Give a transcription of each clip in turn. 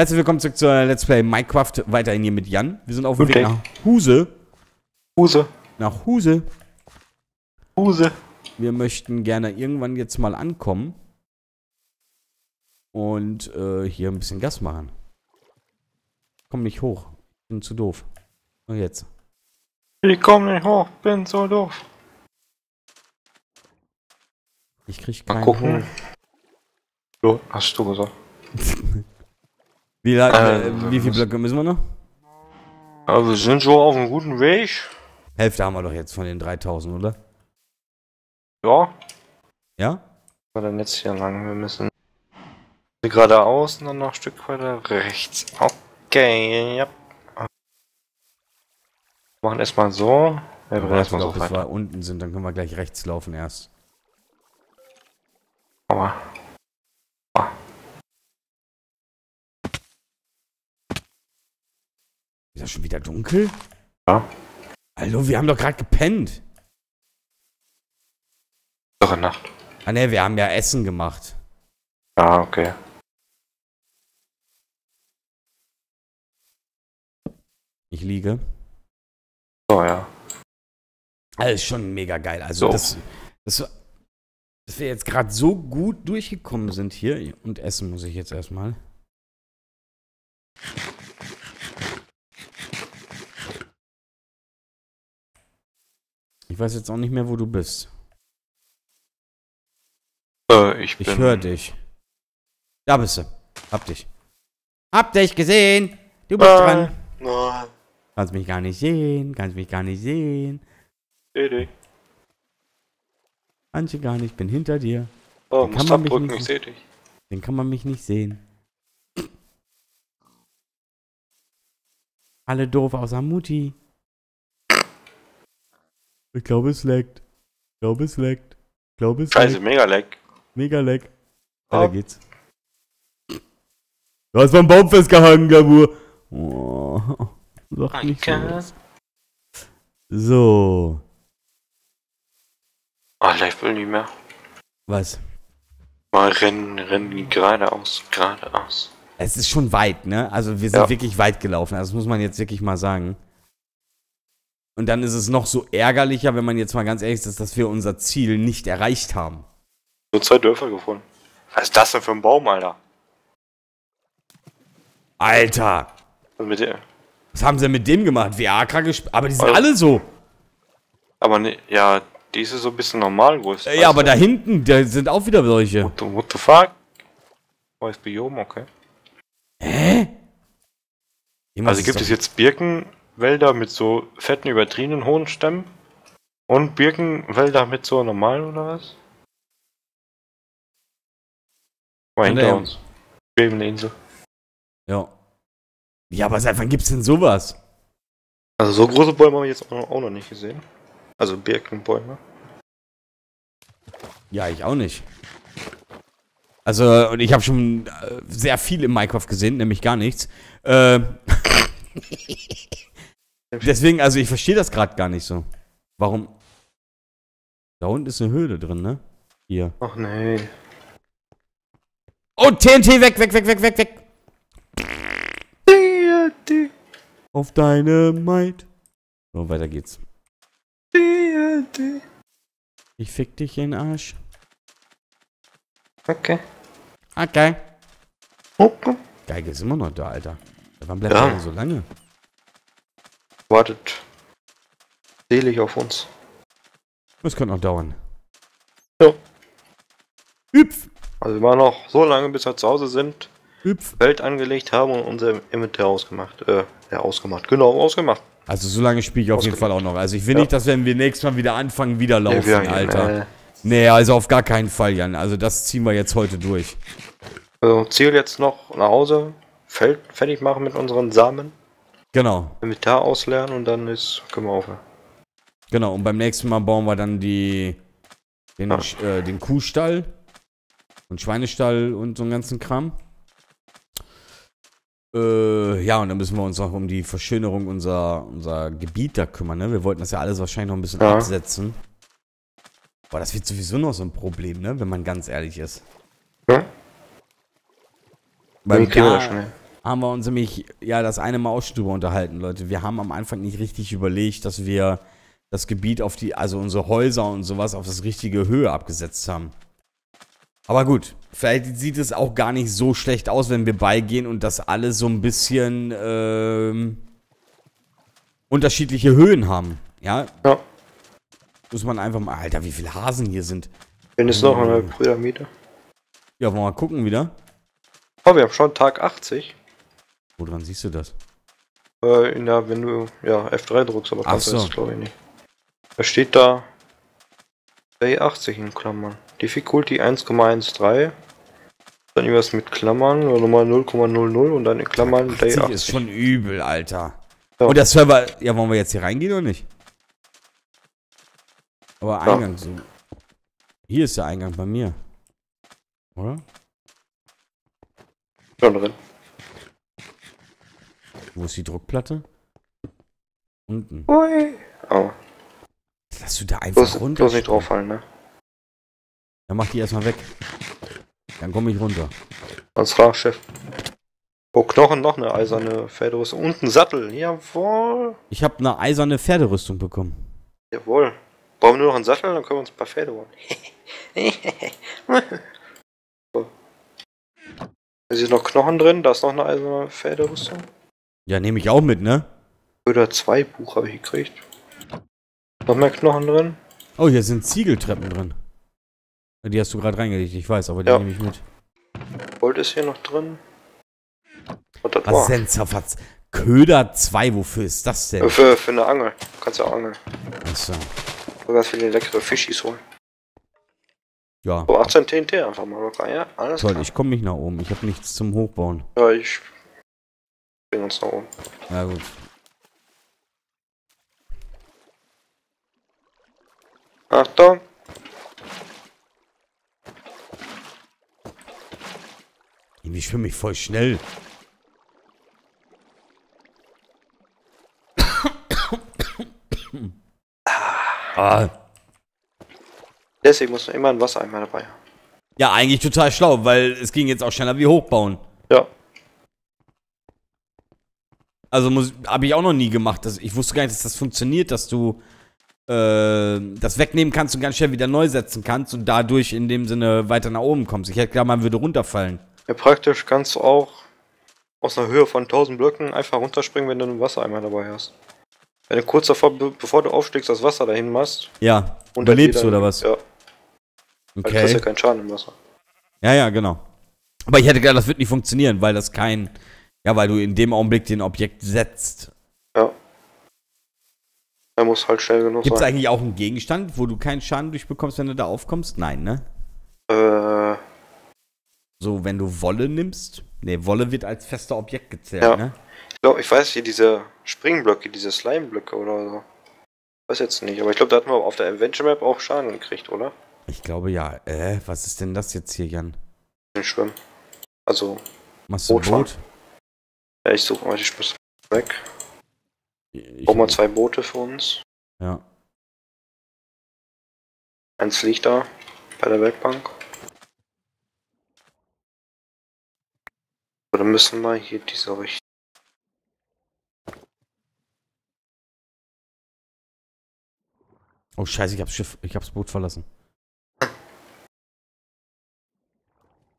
Herzlich willkommen zurück zur Let's Play Minecraft. Weiterhin hier mit Jan. Wir sind auf dem Okay. Weg nach Huse. Huse. Nach Huse. Huse. Wir möchten gerne irgendwann jetzt mal ankommen. Und äh, hier ein bisschen Gas machen. Komm nicht hoch. Bin zu doof. Und jetzt. Ich komm nicht hoch, bin so doof. Ich krieg Mal keinen gucken. hoch. So, hast du gesagt. Wie, la- Äh, äh, wie viele Blöcke müssen wir noch? Aber wir sind so auf einem guten Weg. Hälfte haben wir doch jetzt von den 3000, oder? Ja. Ja? Wir dann jetzt hier lang. Wir müssen geradeaus und dann noch ein Stück weiter rechts. Okay, ja. Machen erstmal so. Ja, wir Warte erstmal so bis weiter. wir unten sind, dann können wir gleich rechts laufen erst. Aber. Ist das schon wieder dunkel? Ja. Hallo, wir haben doch gerade gepennt. Doch Nacht. Ah ne, wir haben ja Essen gemacht. Ja, okay. Ich liege. So, ja. Ist schon mega geil. Also So. das, das, dass wir jetzt gerade so gut durchgekommen sind hier. Und essen muss ich jetzt erstmal. Weiß jetzt auch nicht mehr, wo du bist. Äh, ich bin. Ich höre dich. Da bist du. Hab dich. Hab dich gesehen. Du bist dran. Nein. Kannst mich gar nicht sehen. Kannst mich gar nicht sehen. Nein. Manche gar nicht. Bin hinter dir. Oh, man mich abdrücken, nicht- ich seh dich. Den kann man mich nicht sehen. Alle doof außer Mutti. Ich glaube, es leckt. Ich glaube, es leckt. Ich glaube, es Scheiße, mega leck. Mega leck. Oh. Weiter geht's. Du hast vom Baum festgehangen, Gabur. Oh, sag nicht so. So. Alter, ich will nicht mehr. Was? Mal rennen, rennen geradeaus, geradeaus. Es ist schon weit, ne? Also wir sind Ja. wirklich weit gelaufen. Also das muss man jetzt wirklich mal sagen. Und dann ist es noch so ärgerlicher, wenn man jetzt mal ganz ehrlich ist, dass wir unser Ziel nicht erreicht haben. Nur zwei Dörfer gefunden. Was ist das denn für ein Baum, Alter? Alter! Was mit der? Was haben sie denn mit dem gemacht? Viagra gespielt? Aber die sind Oh. alle so. Aber ne, ja, die ist so ein bisschen normal groß. Äh, Ja, aber da hinten, da sind auch wieder solche. What the, what the fuck? Neues Biom, okay. Hä? Also gibt es jetzt Birkenwälder mit so fetten, übertriebenen hohen Stämmen? Und Birkenwälder mit so normalen oder was? Mal hinter ja. uns. Schwebende Insel. Ja. Ja, aber seit wann gibt's denn sowas? Also so große Bäume habe ich jetzt auch noch, auch noch nicht gesehen. Also Birkenbäume. Ja, ich auch nicht. Also, und ich habe schon äh, sehr viel im Minecraft gesehen, nämlich gar nichts. Äh, deswegen, also ich verstehe das gerade gar nicht so. Warum? Da unten ist eine Höhle drin, ne? Hier. Ach nee. Oh, TNT, weg, weg, weg, weg, weg, weg. TNT, Auf deine Might. So, weiter geht's. TNT. Ich fick dich in den Arsch. Okay. Okay. okay. Geige ist immer noch da, Alter. Wann bleibt Ja. denn so lange? Wartet selig auf uns. Das könnte noch dauern. Ja. Hüpf, Also wir waren noch so lange, bis wir zu Hause sind, hüpf. Feld angelegt haben und unser Inventar ausgemacht. Äh, ja, ausgemacht. Genau, ausgemacht. Also so lange spiele ich auf jeden Fall auch noch. Also ich will Ja. nicht, dass wenn wir nächstes Mal wieder anfangen, wieder laufen, Ja, Alter. äh, Nee, also auf gar keinen Fall, Jan. Also das ziehen wir jetzt heute durch. Also Ziel jetzt noch nach Hause, Feld fertig machen mit unseren Samen, Genau, Inventar ausleeren und dann ist, können wir aufhören. genau. Und beim nächsten Mal bauen wir dann die, den. Sch- äh, den Kuhstall und Schweinestall und so einen ganzen Kram. Äh, ja, und dann müssen wir uns auch um die Verschönerung unserer, unserer Gebiet da kümmern, ne? Wir wollten das ja alles wahrscheinlich noch ein bisschen Ja. absetzen. Boah, das wird sowieso noch so ein Problem, ne? Wenn man ganz ehrlich ist. Ja? Weil Wie haben wir uns nämlich ja das eine Mal auch schon drüber unterhalten, Leute. Wir haben am Anfang nicht richtig überlegt, dass wir das Gebiet auf die, also unsere Häuser und sowas auf das richtige Höhe abgesetzt haben. Aber gut, vielleicht sieht es auch gar nicht so schlecht aus, wenn wir beigehen und das alles so ein bisschen ähm, unterschiedliche Höhen haben. Ja, Ja. muss man einfach mal. Alter, wie viele Hasen hier sind. Wenn es noch eine Pyramide. Ja, wollen wir mal gucken wieder. Oh, wir haben schon Tag 80. Woran siehst du das? Äh, in der, wenn du ja F3 drückst, aber Ach kannst du so. das glaube ich nicht. Da steht da Day 80 in Klammern. Difficulty 1,13. Dann irgendwas mit Klammern oder nochmal 0,00 und dann in Klammern Day 80 80. ist schon übel, Alter. Ja. Und der Server. Ja, wollen wir jetzt hier reingehen oder nicht? Aber Ja. Eingang so. Hier ist der Eingang bei mir. Oder? Schon drin. Wo ist die Druckplatte? Unten. Ui. Oh, Lass du da einfach bloß, runter. bloß nicht drauffallen, ne? Dann mach die erstmal weg. Dann komme ich runter. Als Fahrchef. Oh, Knochen, noch eine eiserne Pferderüstung. Und ein Sattel. Jawohl. Ich habe eine eiserne Pferderüstung bekommen. Jawohl. Brauchen wir nur noch einen Sattel, dann können wir uns ein paar Pferde holen. so. Ist hier noch Knochen drin? Da ist noch eine eiserne Pferderüstung. Ja, nehme ich auch mit, ne? Oder zwei Buch habe ich gekriegt. Noch mehr Knochen drin? Oh, hier sind Ziegeltreppen drin. Die hast du gerade reingelegt, ich weiß, aber die Ja. nehme ich mit. Gold ist hier noch drin. Und das Was war. denn, Zerfatz? Köder 2, wofür ist das denn? Für, für eine Angel. Kannst ja auch angeln. Achso. Du kannst viele leckere Fischis holen. Ja, So 18 TNT einfach mal locker. Ja, alles toll, klar. ich komme nicht nach oben. Ich habe nichts zum Hochbauen. Ja, ich bring uns nach oben. Na gut. Achtung. Irgendwie schwimme ich voll schnell. ah. Deswegen muss man immer ein Wassereimer dabei haben. Ja, eigentlich total schlau, weil es ging jetzt auch schneller wie hochbauen. Ja. Also habe ich auch noch nie gemacht. Das, ich wusste gar nicht, dass das funktioniert, dass du äh, das wegnehmen kannst und ganz schnell wieder neu setzen kannst und dadurch in dem Sinne weiter nach oben kommst. Ich hätte gedacht, man würde runterfallen. Ja, praktisch kannst du auch aus einer Höhe von 1000 Blöcken einfach runterspringen, wenn du einen Wassereimer dabei hast. Wenn du kurz davor, be bevor du aufstiegst, das Wasser dahin machst. Ja. Und Überlebst du oder was? Ja, dann kriegst du Okay. ja keinen Schaden im Wasser. Ja, ja, genau. Aber ich hätte gedacht, das wird nicht funktionieren, weil das kein. Ja, weil du in dem Augenblick den Objekt setzt. Ja. Er muss halt schnell genug Gibt es sein. eigentlich auch einen Gegenstand, wo du keinen Schaden durchbekommst, wenn du da aufkommst? Nein, ne? Äh, So, wenn du Wolle nimmst. Ne, Wolle wird als fester Objekt gezählt, Ja. ne? ich glaube, ich weiß hier diese Springblöcke, diese Slime-Blöcke oder so. Weiß jetzt nicht, aber ich glaube, da hatten wir auf der Adventure Map auch Schaden gekriegt, oder? Ich glaube ja. Äh, was ist denn das jetzt hier, Jan? Im Schwimmen. Also, Machst du Boot. Boot? Ja, ich suche mal die Spitze weg. Ich, Brauchen wir zwei Boote für uns. ja. Eins liegt da bei der Werkbank. Oder müssen wir hier diese Richtung. Oh scheiße, ich hab's Schiff, ich hab's Boot verlassen.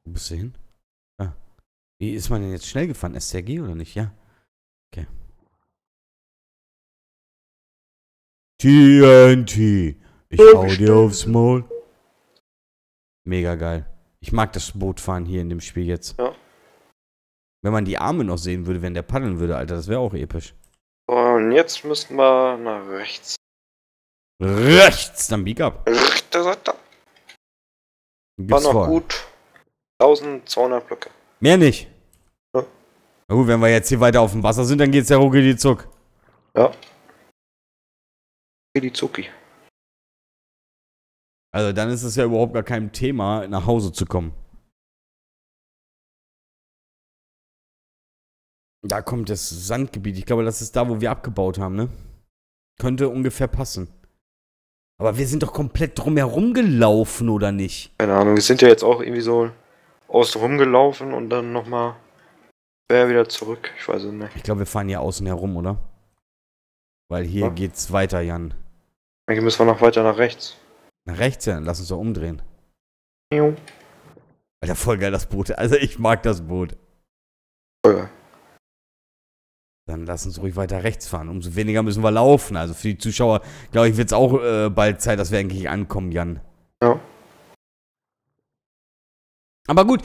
Wo bist du hin? Ah. Wie ist man denn jetzt schnell gefahren? SRG oder nicht? Ja. Okay. TNT. Ich Oh, hau dir aufs Maul. Mega geil. Ich mag das Bootfahren hier in dem Spiel jetzt. Ja. Wenn man die Arme noch sehen würde, wenn der paddeln würde, Alter, das wäre auch episch. Und jetzt müssten wir nach rechts. Rechts, dann bieg ab. Rechte Seite. War noch vor. gut. 1200 Blöcke. Mehr nicht. Na gut, wenn wir jetzt hier weiter auf dem Wasser sind, dann geht's ja rucki die Zuck. Ja. Die Zuki. Also dann ist es ja überhaupt gar kein Thema, nach Hause zu kommen. Da kommt das Sandgebiet. Ich glaube, das ist da, wo wir abgebaut haben, ne? Könnte ungefähr passen. Aber wir sind doch komplett drumherum gelaufen, oder nicht? Keine Ahnung, wir sind ja jetzt auch irgendwie so außen rumgelaufen und dann nochmal Wäre wieder zurück. Ich weiß es nicht. Ich glaube, wir fahren hier außen herum, oder? Weil hier Ja. geht's weiter, Jan. Eigentlich müssen wir noch weiter nach rechts. Nach rechts, ja, lass uns doch umdrehen. Jo. Alter, voll geil das Boot. Also ich mag das Boot. Voll geil. Dann lass uns ruhig weiter rechts fahren. Umso weniger müssen wir laufen. Also für die Zuschauer, glaube ich, wird es auch äh, bald Zeit, dass wir eigentlich ankommen, Jan. Ja. Aber gut,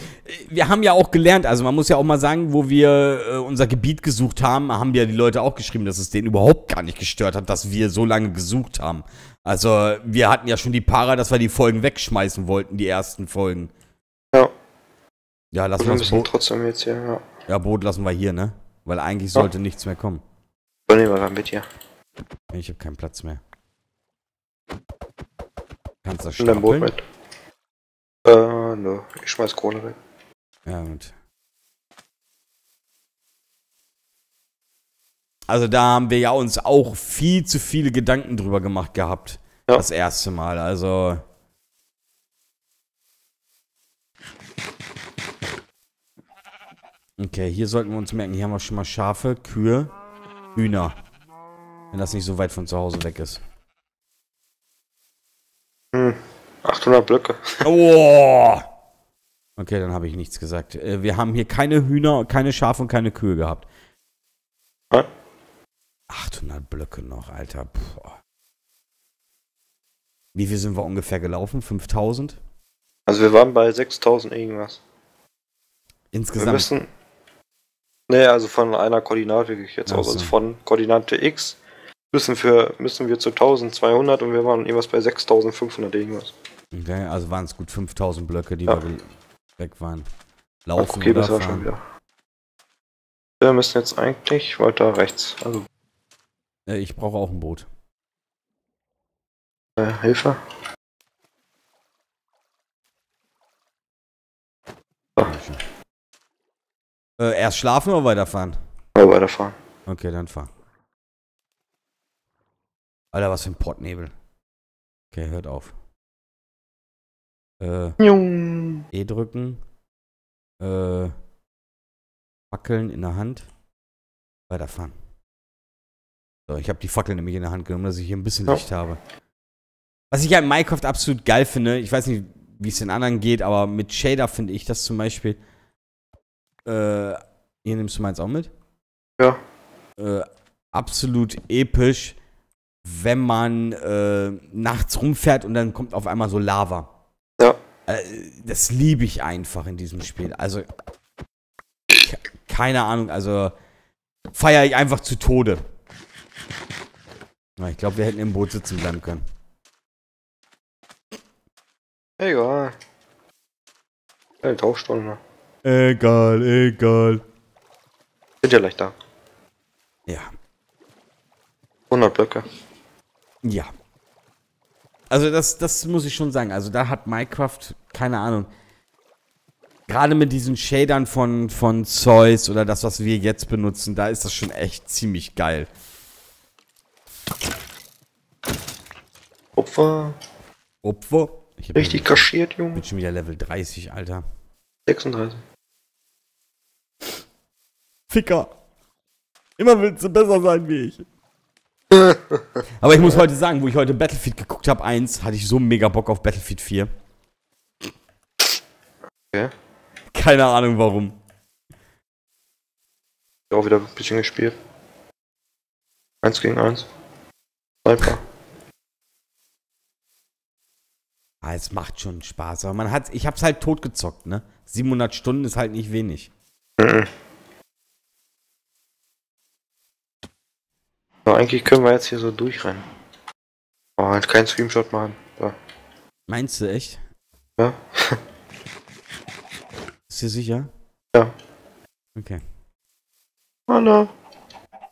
wir haben ja auch gelernt, also man muss ja auch mal sagen, wo wir äh, unser Gebiet gesucht haben, haben ja die Leute auch geschrieben, dass es denen überhaupt gar nicht gestört hat, dass wir so lange gesucht haben. Also wir hatten ja schon die Para, dass wir die Folgen wegschmeißen wollten, die ersten Folgen. Ja. Ja, lassen wir müssen Boot. trotzdem jetzt hier, ja. Ja, Boot lassen wir hier, ne? Weil eigentlich Ja. sollte nichts mehr kommen. Übernehmen wir dann mit hier. Ich habe keinen Platz mehr. Kannst du dein Boot stapeln? mit. Äh, nö. Ich schmeiß Kohle weg. Ja, gut. Also da haben wir ja uns auch viel zu viele Gedanken drüber gemacht gehabt. Ja. Das erste Mal. Also. Okay, hier sollten wir uns merken, hier haben wir schon mal Schafe, Kühe, Hühner. Wenn das nicht so weit von zu Hause weg ist. Hm. 800 Blöcke. Oh! Okay, dann habe ich nichts gesagt. Äh, wir haben hier keine Hühner, keine Schafe und keine Kühe gehabt. Ja. 800 Blöcke noch, Alter. Puh. Wie viel sind wir ungefähr gelaufen? 5000? Also wir waren bei 6000 irgendwas. Wir Insgesamt. müssen. Nee, also von einer Koordinate gehe ich jetzt aus. so. Also von Koordinate X müssen wir, müssen wir zu 1200 und wir waren irgendwas bei 6500 irgendwas. Okay, also waren es gut 5000 Blöcke, die Ja. wir weg waren. Laufen okay, das war fahren. schon wieder. Wir müssen jetzt eigentlich weiter rechts. Also Äh, ich brauche auch ein Boot. äh, Hilfe. Dankeschön. Äh, erst schlafen oder weiterfahren? Mal weiterfahren. Okay, dann fahr. Alter, was für ein Pottnebel. Okay, hört auf. Äh. E drücken. Äh, Fackeln in der Hand. Weiterfahren. So, ich habe die Fackel nämlich in der Hand genommen, dass ich hier ein bisschen Ja. Licht habe. Was ich ja in Minecraft absolut geil finde, ich weiß nicht, wie es den anderen geht, aber mit Shader finde ich das zum Beispiel. Äh, hier nimmst du meins auch mit? Ja. Äh, absolut episch, wenn man äh, nachts rumfährt und dann kommt auf einmal so Lava. Äh, das liebe ich einfach in diesem Spiel. Also, ke- keine Ahnung, also feiere ich einfach zu Tode. Na, ich glaube, wir hätten im Boot sitzen bleiben können. Egal. Eine Tauchstunde. Egal, egal. Sind ja leicht da. Ja, 100 Blöcke. ja. Also das, das muss ich schon sagen. Also da hat Minecraft, keine Ahnung, gerade mit diesen Shadern von, von Zeus oder das, was wir jetzt benutzen, da ist das schon echt ziemlich geil. Opfer. Opfer. Ich Richtig kaschiert, Ich Junge. bin schon wieder Level 30, Alter. 36. Ficker. Immer willst du besser sein wie ich. Aber ich muss heute sagen, wo ich heute Battlefield geguckt habe, eins, hatte ich so mega Bock auf Battlefield 4. Okay. Keine Ahnung warum. Auch wieder ein bisschen gespielt. Eins gegen eins. Sniper. Ah, es macht schon Spaß, aber man hat, ich hab's halt totgezockt, ne? 700 Stunden ist halt nicht wenig. Mhm. So, eigentlich können wir jetzt hier so durchrennen. Aber halt keinen Screenshot machen. So. Meinst du echt? Ja. Ist dir sicher? Ja. Okay. Hallo.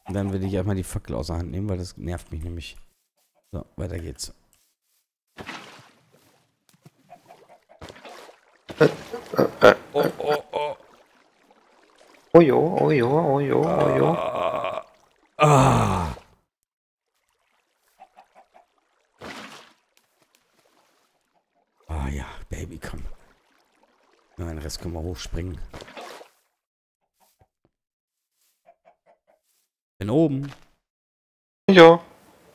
Dann will ich erstmal die Fackel aus der Hand nehmen, weil das nervt mich nämlich. So, weiter geht's. Äh, äh. Oh, oh, oh. Oh jo, oh jo, oh jo, oh jo. Ah. Ah jetzt können wir hochspringen. Bin oben. Ja.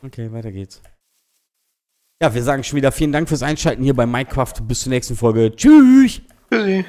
Okay, weiter geht's. Ja, wir sagen schon wieder vielen Dank fürs Einschalten hier bei Minecraft. Bis zur nächsten Folge. Tschüss. Tschüssi.